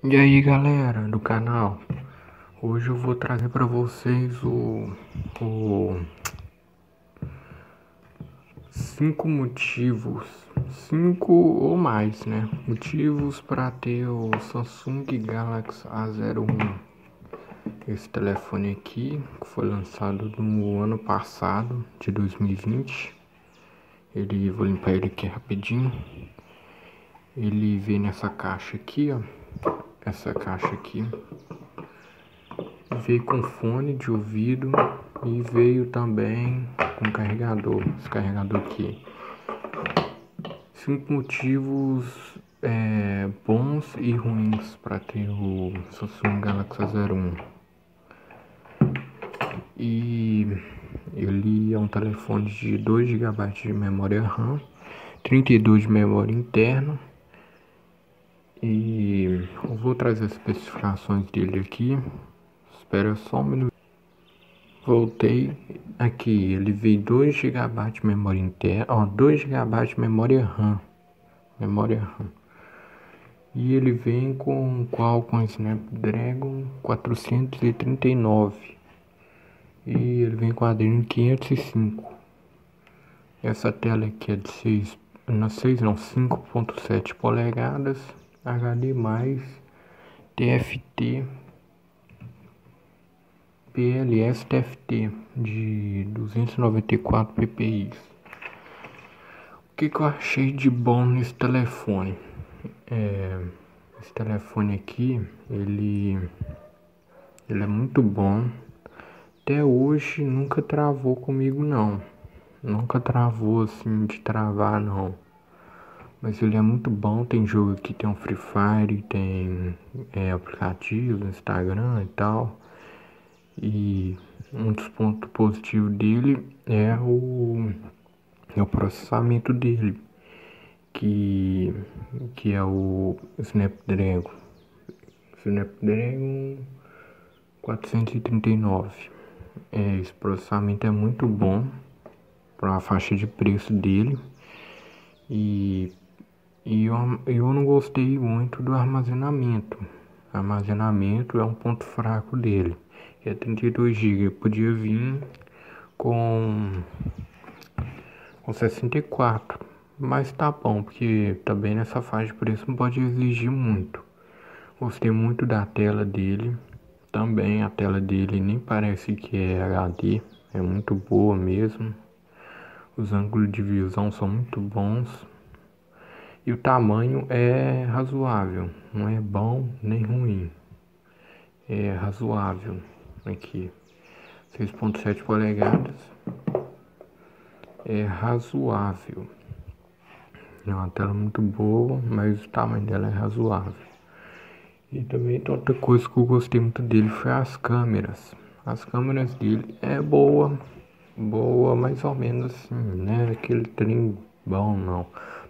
E aí galera do canal, hoje eu vou trazer para vocês o, o cinco motivos, cinco ou mais, né? Motivos para ter o Samsung Galaxy A01. Esse telefone aqui que foi lançado no ano passado, de 2020. Ele vou limpar ele aqui rapidinho. Ele vem nessa caixa aqui, ó essa caixa aqui. Veio com fone de ouvido e veio também com carregador. Esse carregador aqui. Cinco motivos é, bons e ruins para ter o Samsung Galaxy A01. E ele é um telefone de 2 GB de memória RAM, 32 de memória interna e eu vou trazer as especificações dele aqui. Espera só um minuto. Voltei aqui, ele veio 2 GB de memória interna, ó, 2 GB de memória RAM. Memória RAM. E ele vem com Qualcomm Snapdragon 439. E ele vem com Adreno 505. Essa tela aqui é de 6, não 6 não, 5.7 polegadas HD+, TFT, PLS TFT de 294 ppi. O que, que eu achei de bom nesse telefone? É, esse telefone aqui, ele, ele é muito bom. Até hoje nunca travou comigo não. Nunca travou assim de travar não. Mas ele é muito bom, tem jogo aqui, tem um Free Fire, tem é, aplicativo, Instagram e tal. E um dos pontos positivos dele é o, é o processamento dele, que, que é o Snapdragon. Snapdragon 439. É, esse processamento é muito bom para a faixa de preço dele. E e eu, eu não gostei muito do armazenamento. Armazenamento é um ponto fraco dele. É 32 GB. Podia vir com, com 64. Mas tá bom, porque também nessa faixa de preço não pode exigir muito. Gostei muito da tela dele. Também a tela dele nem parece que é HD. É muito boa mesmo. Os ângulos de visão são muito bons. E o tamanho é razoável, não é bom nem ruim. É razoável aqui. 6.7 polegadas. É razoável. É uma tela muito boa, mas o tamanho dela é razoável. E também outra coisa que eu gostei muito dele foi as câmeras. As câmeras dele é boa, boa mais ou menos assim, né? Aquele trem bom não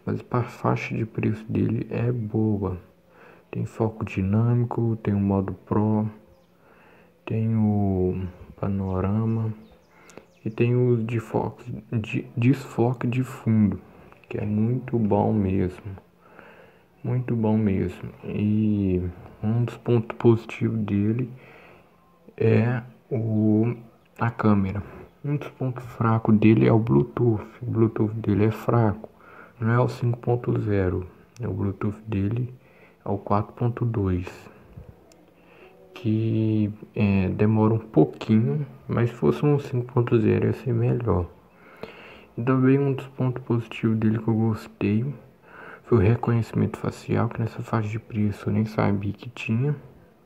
mas a faixa de preço dele é boa. Tem foco dinâmico, tem o modo Pro, tem o panorama e tem o desfoque de, desfoque de fundo, que é muito bom mesmo. Muito bom mesmo. E um dos pontos positivos dele é o, a câmera. Um dos pontos fracos dele é o Bluetooth. O Bluetooth dele é fraco não é o 5.0, é o Bluetooth dele é o 4.2 que é, demora um pouquinho, mas se fosse um 5.0 ia ser melhor. E também um dos pontos positivos dele que eu gostei foi o reconhecimento facial, que nessa faixa de preço eu nem sabia que tinha.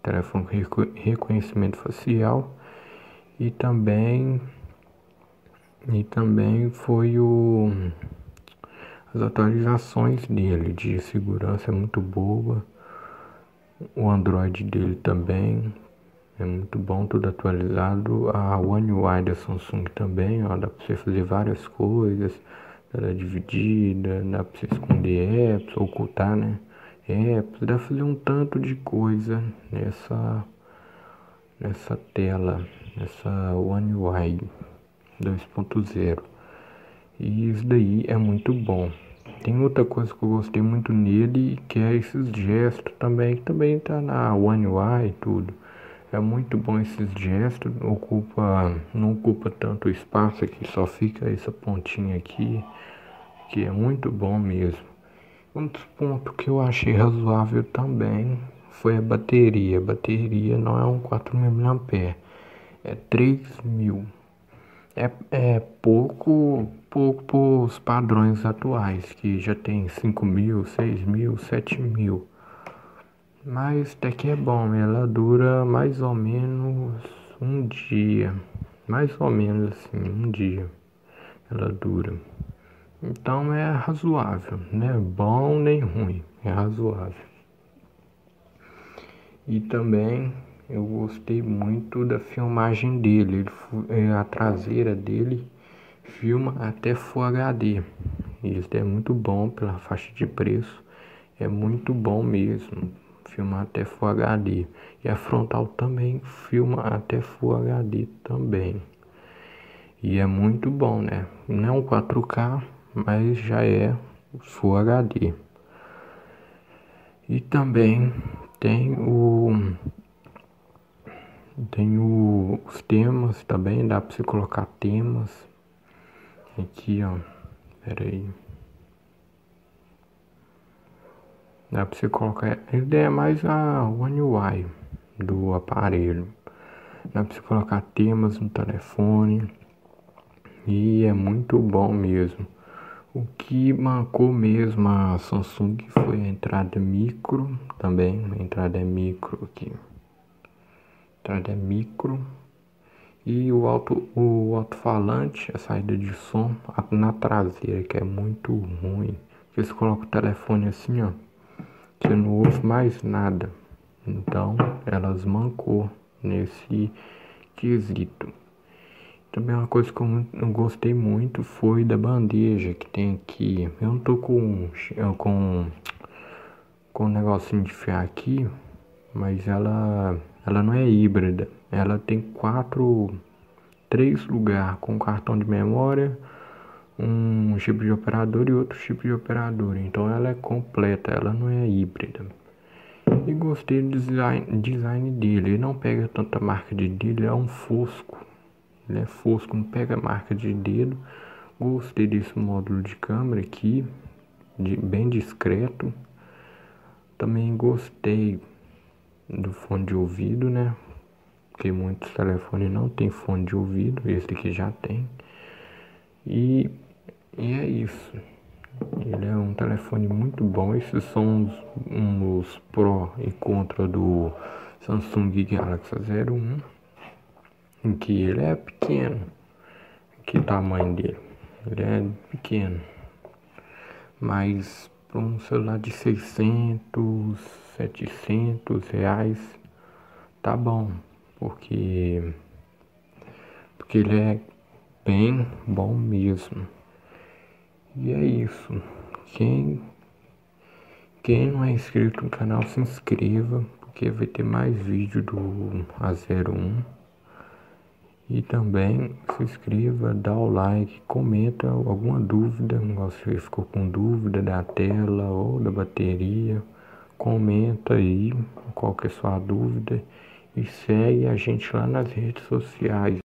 Telefone com reconhecimento facial e também e também foi o as atualizações dele de segurança é muito boa. O Android dele também é muito bom, tudo atualizado. A One UI da Samsung também, ó, dá para você fazer várias coisas. Ela é dividida, dá para você esconder apps, ocultar, né? Apps, dá para fazer um tanto de coisa nessa nessa tela, nessa One UI 2.0. E isso daí é muito bom. Tem outra coisa que eu gostei muito nele, que é esses gestos também, que também tá na One UI e tudo. É muito bom esses gestos, ocupa, não ocupa tanto espaço aqui, só fica essa pontinha aqui, que é muito bom mesmo. Outro ponto que eu achei razoável também foi a bateria. A bateria não é um 4000 mAh, é 3000. É, é pouco, pouco para os padrões atuais, que já tem 5 mil, 6 mil, 7 mil. Mas até que é bom, ela dura mais ou menos um dia. Mais ou menos assim, um dia ela dura. Então é razoável, né? Bom nem ruim, é razoável. E também eu gostei muito da filmagem dele, ele, é, a traseira dele filma até Full HD. Isso é muito bom pela faixa de preço, é muito bom mesmo, filmar até Full HD. E a frontal também filma até Full HD também. E é muito bom, né? Não é 4K, mas já é Full HD. E também tem o tem o, os temas também, dá para você colocar temas. Aqui, ó. Pera aí. Dá para você colocar. Ele é mais a One UI do aparelho. Dá para você colocar temas no telefone. E é muito bom mesmo. O que marcou mesmo a Samsung foi a entrada micro também, a entrada é micro aqui. Entrada é micro e o alto o alto-falante, a saída de som na traseira, que é muito ruim. Porque você coloca o telefone assim, ó, você não ouve mais nada. Então, elas mancou nesse quesito. Também uma coisa que eu, eu gostei muito foi da bandeja que tem aqui. Eu não tô com com com um negocinho de fiar aqui, mas ela ela não é híbrida. Ela tem quatro três lugares com cartão de memória, um chip de operador e outro chip de operador. Então ela é completa, ela não é híbrida. E gostei do design, design dele. Ele não pega tanta marca de dedo, é um fosco ele é fosco, não pega marca de dedo. Gostei desse módulo de câmera aqui, de, bem discreto. Também gostei do fone de ouvido, né? Porque muitos telefones não tem fone de ouvido, esse aqui já tem. E, e é isso. Ele é um telefone muito bom. Esses são os, um, os pró e contra do Samsung Galaxy 01 em que ele é pequeno. Que tamanho dele? Ele é pequeno. Mas para um celular de 600, 700 reais tá bom, porque porque ele é bem bom mesmo. E é isso. Quem quem não é inscrito no canal se inscreva, porque vai ter mais vídeo do A01. E também se inscreva, dá o like, comenta alguma dúvida, você ficou com dúvida da tela ou da bateria, comenta aí qual que é a sua dúvida e segue a gente lá nas redes sociais.